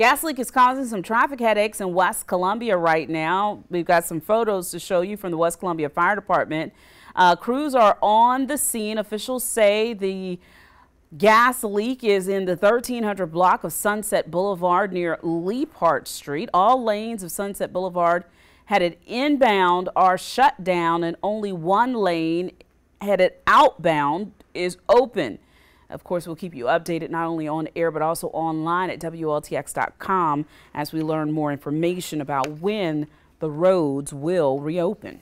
Gas leak is causing some traffic headaches in West Columbia right now. We've got some photos to show you from the West Columbia Fire Department. Uh, crews are on the scene. Officials say the gas leak is in the 1300 block of Sunset Boulevard near Leaphart Street. All lanes of Sunset Boulevard headed inbound are shut down and only one lane headed outbound is open. Of course, we'll keep you updated not only on air but also online at WLTX.com as we learn more information about when the roads will reopen.